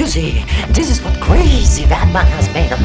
You see, this is what crazy Batman has made of